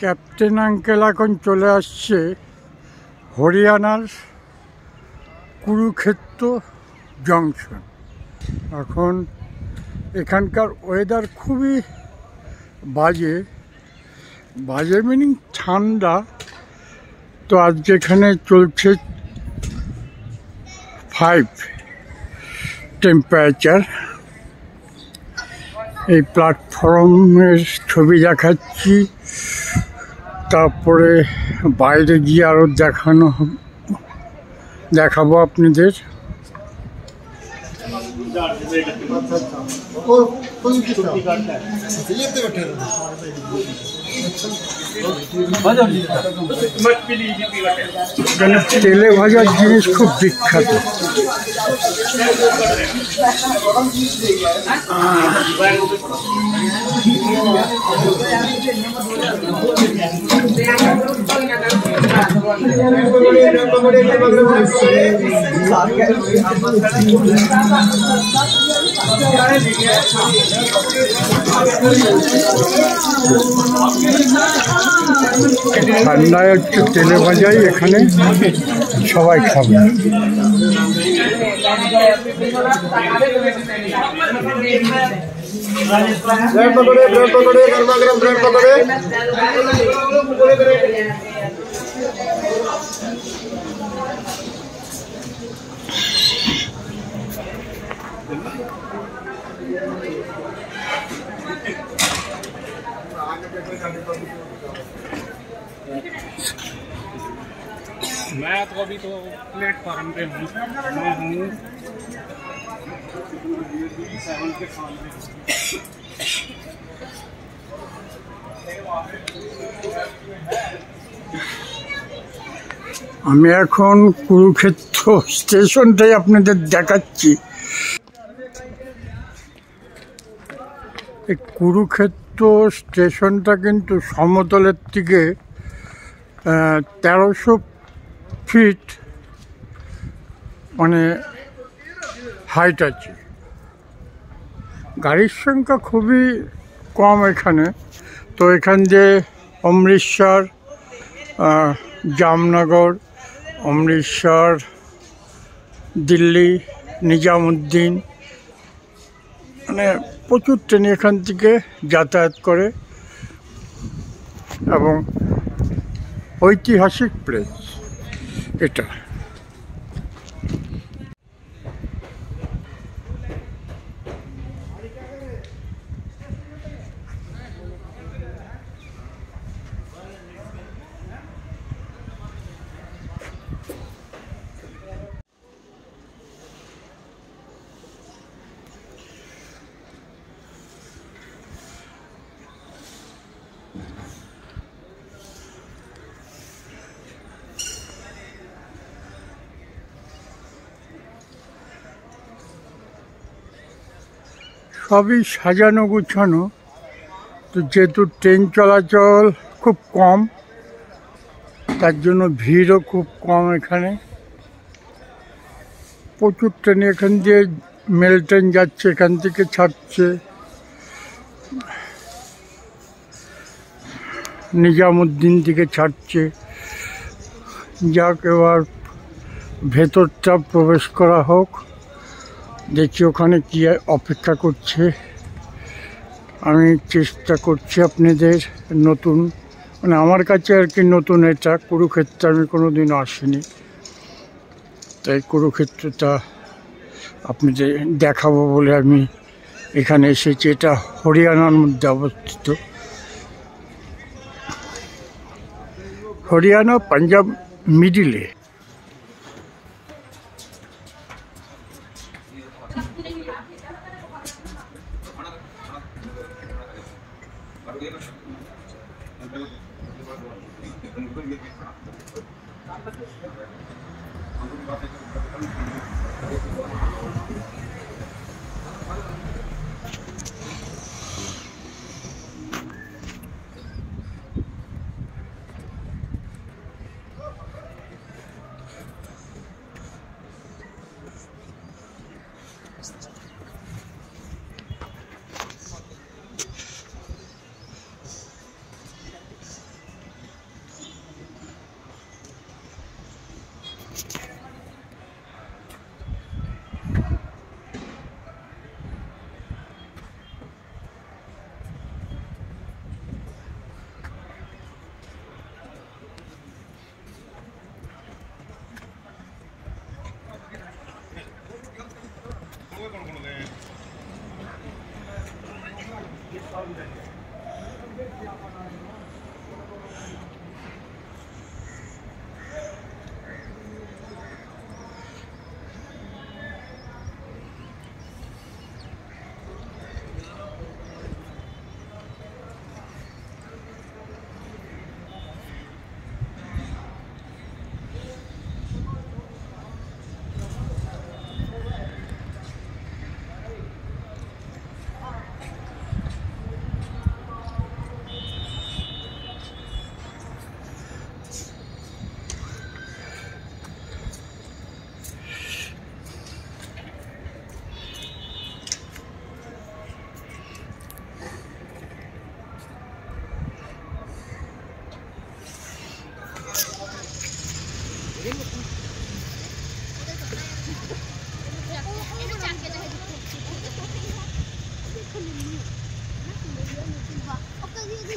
Captain uncle এখন চলে আসছে হরিয়ানার কুরুক্ষেত্র জংশন। এখন এখানকার ওয়েদার খুবই বাজে। বাজে মিনিং ঠান্ডা। তো আজকে এখানে চলছে ফাইভ টেম্পারেচার এই প্ল্যাটফর্মের ছবি দেখাচ্ছি। তারপরে বাইরে গিয়ে আরও দেখানো দেখাবো আপনাদের। और तेले भजा जिन खूब विख्यात ঠান্ডায় হচ্ছে তেলে ভাজাই এখানে, সবাই খাবে। ব্রেড পকোড়ে ব্রেড পকোড়ে, গরমা গরম ব্রেড পকোড়ে। मैं तो अभी तो प्लेटफॉर्म पे हूँ मैं हूँ सेवन के सामने আমি এখন কুরুক্ষেত্র স্টেশনটাই আপনাদের দেখাচ্ছি এই কুরুক্ষেত্র স্টেশনটা কিন্তু সমতলের থেকে তেরোশো ফিট মানে হাইট আছে। গাড়ির সংখ্যা খুবই কম এখানে। তো এখান দিয়ে অমৃতসর জামনগর, অমৃতসর, দিল্লি, নিজামুদ্দিন মানে প্রচুর ট্রেন এখান থেকে যাতায়াত করে এবং ঐতিহাসিক প্লেস Esto. সবই সাজানো গুছানো। তো যেহেতু ট্রেন চলাচল খুব কম, তার জন্য ভিড়ও খুব কম এখানে। প্রচুর ট্রেন এখান দিয়ে মেল ট্রেন যাচ্ছে, এখান থেকে ছাড়ছে। নিজামুদ্দিন থেকে ছাড়ছে। যাক, এবার ভেতরটা প্রবেশ করা হোক। দেখি ওখানে কি অপেক্ষা করছে। আমি চেষ্টা করছি আপনাদের নতুন মানে আমার কাছে আর কি নতুন এটা। কুরুক্ষেত্রে আমি কোনো দিন আসিনি। তাই কুরুক্ষেত্রটা আপনাদের দেখাবো বলে আমি এখানে এসেছি। এটা হরিয়ানার মধ্যে অবস্থিত। হরিয়ানা, পাঞ্জাব, মিডিলে।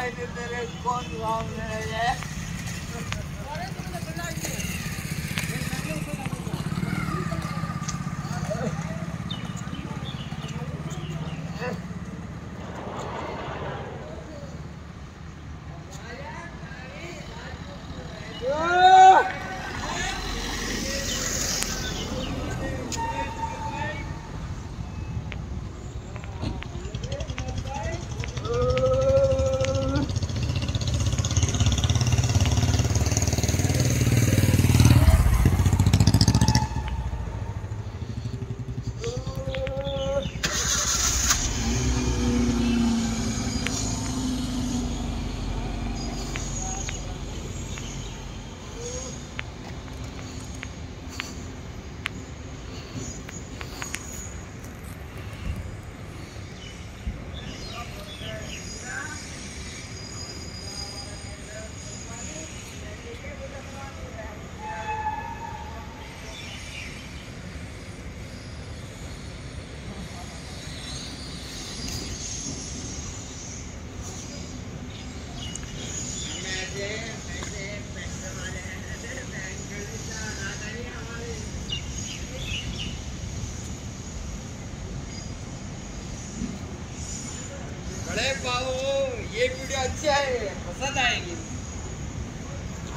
I did they respond wrong?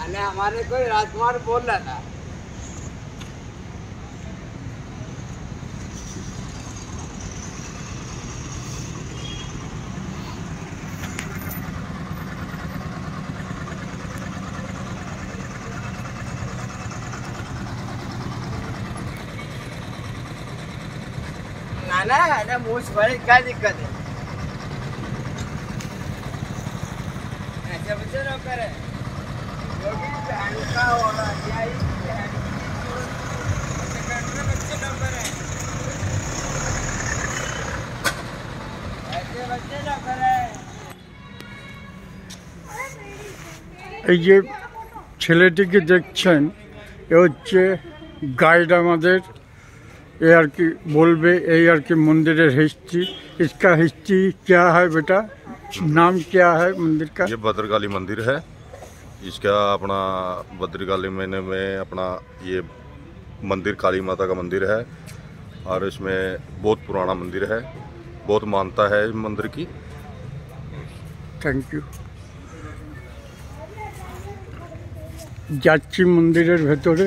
અને અમારે કોઈ રાજકુમાર બોલતા હતા ના ના એને મૂછ ભરી કાંઈ દિક્કત નહીં এই যে ছেলেটিকে দেখছেন এ হচ্ছে গাইড আমাদের এ আর কি বলবে এই আর কি मंदिर हिस्ट्री इसका हिस्ट्री क्या है बेटा नाम क्या है मंदिर का ये भद्रकाली मंदिर है इसका अपना भद्रकाली महीने में अपना ये मंदिर काली माता का मंदिर है और इसमें बहुत पुराना मंदिर है बहुत मानता है इस मंदिर की থ্যাংক ইউ যাচ্ছি মন্দিরের ভেতরে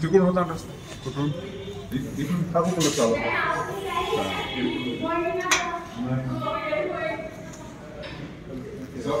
Siguro no tan rastro. Dije un taco con los sábados. Eso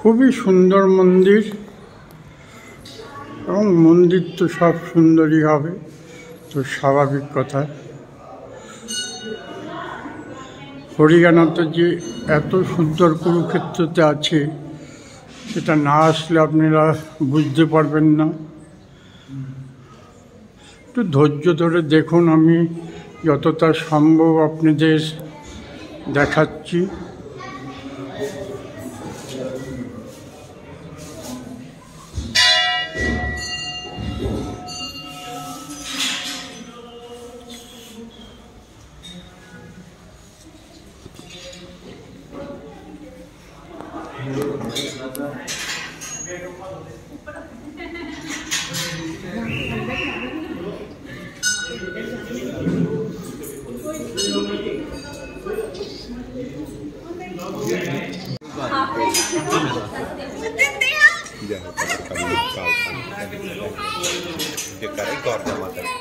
খুবই সুন্দর মন্দির এবং মন্দির তো সব সুন্দরই হবে, তো স্বাভাবিক কথা। হরিয়ানাতে যে এত সুন্দর কুরুক্ষেত্রতে আছে, সেটা না আসলে আপনারা বুঝতে পারবেন না। একটু ধৈর্য ধরে দেখুন আমি যতটা সম্ভব আপনাদের দেখাচ্ছি।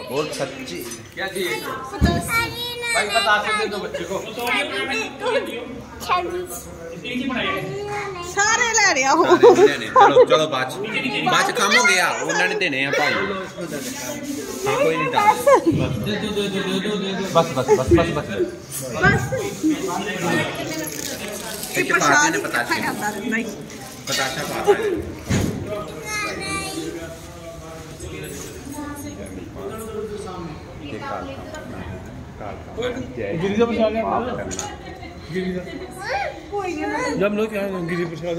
बहुत सच्ची क्या चाहिए भाई पचास रुपये दो बच्चे को। सारे ले रहा हूँ। चलो चलो बाच बाच काम हो गया। वो लड़ देने हैं भाई। हाँ कोई नहीं था बस बस बस बस बस। बस। पताशा पाता है? गिरिजा प्रसाद गिरिजा जब लोग क्या Girija Prasad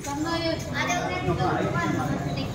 Kamu ada orang itu, kamu ada orang itu.